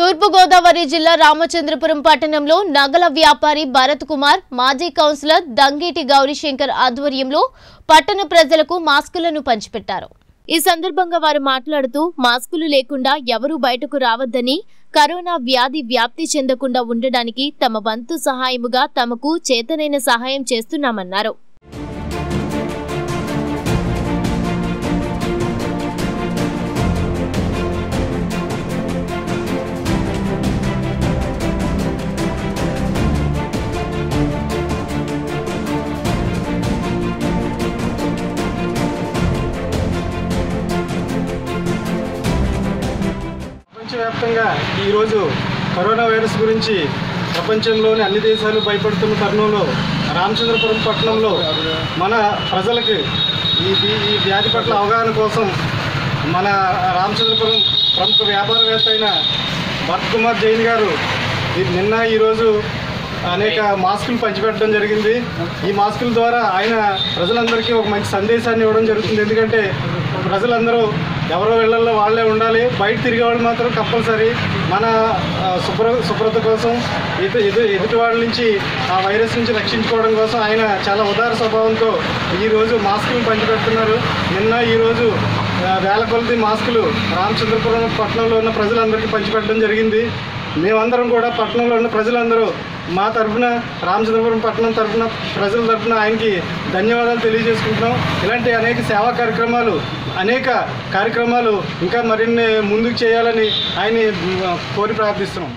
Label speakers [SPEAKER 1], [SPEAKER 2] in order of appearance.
[SPEAKER 1] తూర్పుగోదావరి జిల్లా రామచంద్రపురం పట్టణంలో నగల వ్యాపారి భరత్ కుమార్ మాజీ కౌన్సిలర్ దంగేటి గౌరీశంకర్ ఆధ్వర్యంలో పట్టణ ప్రజలకు మాస్కులను పంచిపెట్టారు. ఈ సందర్భంగా వారు మాట్లాడుతూ మాస్కులు లేకుండా ఎవరూ బయటకు రావద్దని కరోనా వ్యాధి వ్యాప్తి చెందకుండా ఉండడానికి తమ వంతు సహాయముగా తమకు చేతనైన సహాయం చేస్తున్నామన్నారు.
[SPEAKER 2] ప్రపంచవ్యాప్తంగా ఈరోజు కరోనా వైరస్ గురించి ప్రపంచంలోని అన్ని దేశాలు భయపడుతున్న తరుణంలో రామచంద్రపురం పట్టణంలో మన ప్రజలకి ఈ ఈ- వ్యాధి పట్ల అవగాహన కోసం మన రామచంద్రపురం ప్రముఖ వ్యాపారవేత్త అయిన భరత్ కుమార్ జైన్ గారు నిన్న ఈరోజు అనేక మాస్కులు పంచిపెట్టడం జరిగింది. ఈ మాస్కుల ద్వారా ఆయన ప్రజలందరికీ ఒక మంచి సందేశాన్ని ఇవ్వడం జరుగుతుంది. ఎందుకంటే ప్రజలందరూ ఎవరో వెళ్ళల్లో వాళ్ళే ఉండాలి. బయట తిరిగే వాళ్ళు మాత్రం కంపల్సరీ మన శుభ్ర శుభ్రత కోసం ఎదు ఎదు ఎదుటి వాళ్ళ నుంచి ఆ వైరస్ నుంచి రక్షించుకోవడం కోసం ఆయన చాలా ఉదార స్వభావంతో ఈరోజు మాస్కులు పంచిపెడుతున్నారు. నిన్న ఈరోజు వేల కొలది మాస్కులు రామచంద్రపురం పట్టణంలో ఉన్న ప్రజలందరికీ పంచిపెట్టడం జరిగింది. మేమందరం కూడా పట్టణంలో ఉన్న ప్రజలందరూ మా తరఫున రామచంద్రపురం పట్టణం తరఫున ప్రజల తరఫున ఆయనకి ధన్యవాదాలు తెలియజేసుకుంటున్నాం. ఇలాంటి అనేక సేవా కార్యక్రమాలు అనేక కార్యక్రమాలు ఇంకా మరిన్ని ముందుకు చేయాలని ఆయన కోరి ప్రార్థిస్తున్నాం.